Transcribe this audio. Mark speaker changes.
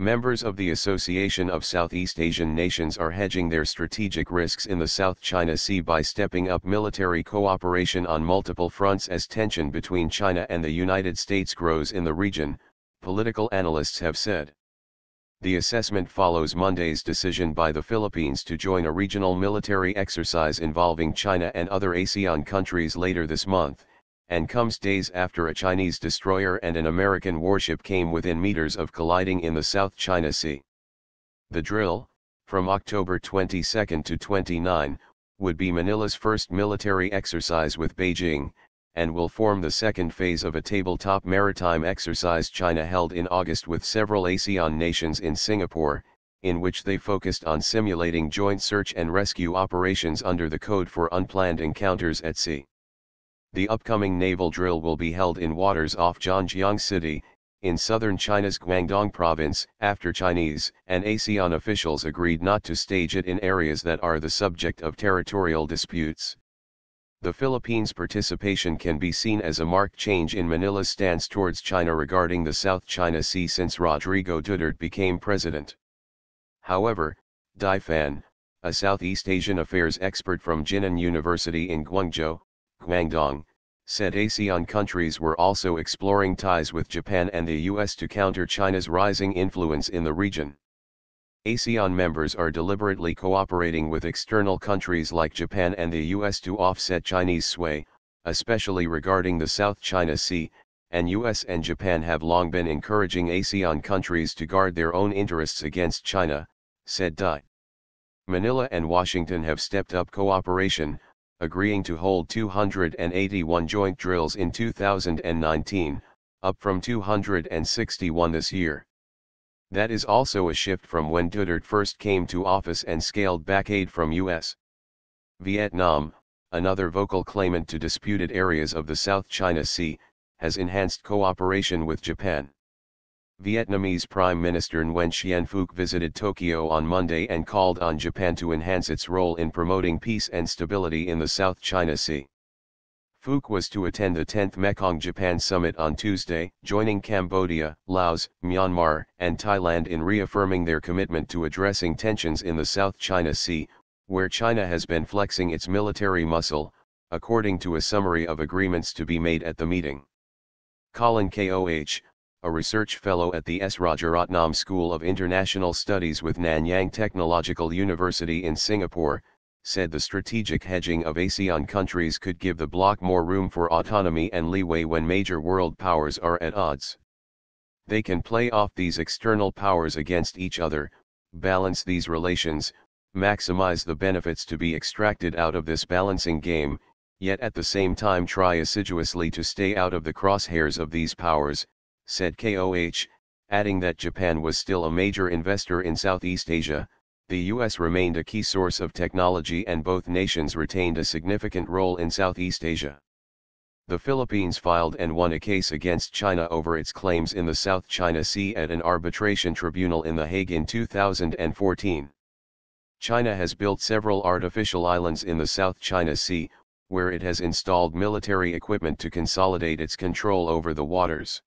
Speaker 1: Members of the Association of Southeast Asian Nations are hedging their strategic risks in the South China Sea by stepping up military cooperation on multiple fronts as tension between China and the United States grows in the region, political analysts have said. The assessment follows Monday's decision by the Philippines to join a regional military exercise involving China and other ASEAN countries later this month, and comes days after a Chinese destroyer and an American warship came within meters of colliding in the South China Sea. The drill, from October 22 to 29, would be Manila's first military exercise with Beijing, and will form the second phase of a tabletop maritime exercise China held in August with several ASEAN nations in Singapore, in which they focused on simulating joint search and rescue operations under the Code for Unplanned Encounters at Sea. The upcoming naval drill will be held in waters off Zhanjiang City, in southern China's Guangdong province, after Chinese and ASEAN officials agreed not to stage it in areas that are the subject of territorial disputes. The Philippines' participation can be seen as a marked change in Manila's stance towards China regarding the South China Sea since Rodrigo Duterte became president. However, Dai Fan, a Southeast Asian affairs expert from Jinan University in Guangzhou, Guangdong, said ASEAN countries were also exploring ties with Japan and the US to counter China's rising influence in the region. ASEAN members are deliberately cooperating with external countries like Japan and the US to offset Chinese sway, especially regarding the South China Sea, and US and Japan have long been encouraging ASEAN countries to guard their own interests against China, said Dai. Manila and Washington have stepped up cooperation, agreeing to hold 281 joint drills in 2019, up from 261 this year. That is also a shift from when Duterte first came to office and scaled back aid from US. Vietnam, another vocal claimant to disputed areas of the South China Sea, has enhanced cooperation with Japan. Vietnamese Prime Minister Nguyen Xuan Phuc visited Tokyo on Monday and called on Japan to enhance its role in promoting peace and stability in the South China Sea. Phuc was to attend the 10th Mekong Japan Summit on Tuesday, joining Cambodia, Laos, Myanmar, and Thailand in reaffirming their commitment to addressing tensions in the South China Sea, where China has been flexing its military muscle, according to a summary of agreements to be made at the meeting. Colin Koh, a research fellow at the S. Rajaratnam School of International Studies with Nanyang Technological University in Singapore, said the strategic hedging of ASEAN countries could give the bloc more room for autonomy and leeway when major world powers are at odds. They can play off these external powers against each other, balance these relations, maximize the benefits to be extracted out of this balancing game, yet at the same time try assiduously to stay out of the crosshairs of these powers, said KOH, adding that Japan was still a major investor in Southeast Asia, the US remained a key source of technology and both nations retained a significant role in Southeast Asia. The Philippines filed and won a case against China over its claims in the South China Sea at an arbitration tribunal in The Hague in 2014. China has built several artificial islands in the South China Sea, where it has installed military equipment to consolidate its control over the waters.